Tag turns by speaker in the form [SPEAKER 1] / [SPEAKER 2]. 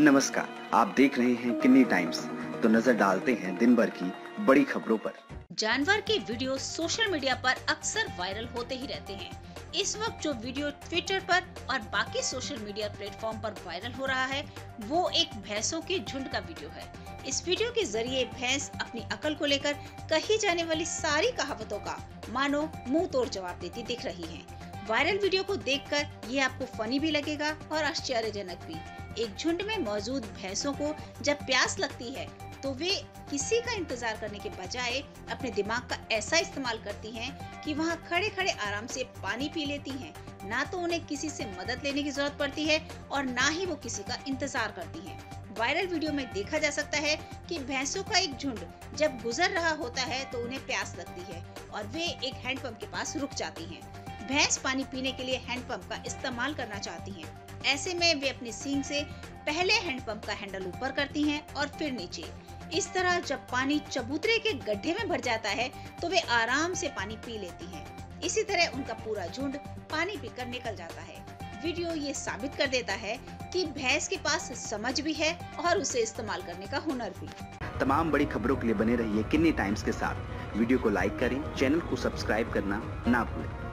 [SPEAKER 1] नमस्कार। आप देख रहे हैं किन्नी टाइम्स। तो नज़र डालते हैं दिन भर की बड़ी खबरों पर।
[SPEAKER 2] जानवर के वीडियो सोशल मीडिया पर अक्सर वायरल होते ही रहते हैं। इस वक्त जो वीडियो ट्विटर पर और बाकी सोशल मीडिया प्लेटफॉर्म पर वायरल हो रहा है, वो एक भैंसों के झुंड का वीडियो है। इस वीडियो के ज़रिए भैंस अपनी अकल को लेकर कही जाने वाली सारी कहावतों का मानो, मुँह तोड़ जवाब देती दिख रही है। वायरल वीडियो को देखकर ये आपको फनी भी लगेगा और आश्चर्यजनक भी। एक झुंड में मौजूद भैंसों को जब प्यास लगती है तो वे किसी का इंतज़ार करने के बजाय अपने दिमाग का ऐसा इस्तेमाल करती हैं कि वहाँ खड़े खड़े आराम से पानी पी लेती हैं ना तो उन्हें किसी से मदद लेने की ज़रूरत पड़ती है और ना ही वो किसी का इंतज़ार करती हैं। वायरल वीडियो में देखा जा सकता है कि भैंसों का एक झुंड जब गुजर रहा होता है तो उन्हें प्यास लगती है और वे एक हैंडपंप के पास रुक जाती हैं। भैंस पानी पीने के लिए हैंडपंप का इस्तेमाल करना चाहती हैं। ऐसे में वे अपने सींग से पहले हैंडपंप का हैंडल ऊपर करती हैं और फिर नीचे। इस तरह जब पानी चबूतरे के गड्ढे में भर जाता है तो वे आराम से पानी पी लेती हैं। इसी तरह उनका पूरा झुंड पानी पीकर निकल जाता है। वीडियो ये साबित कर देता है कि भैंस के पास समझ भी है और उसे इस्तेमाल करने का हुनर भी।
[SPEAKER 1] तमाम बड़ी खबरों के लिए बने रहिए किन्नी टाइम्स के साथ। वीडियो को लाइक करें, चैनल को सब्सक्राइब करना ना भूलें।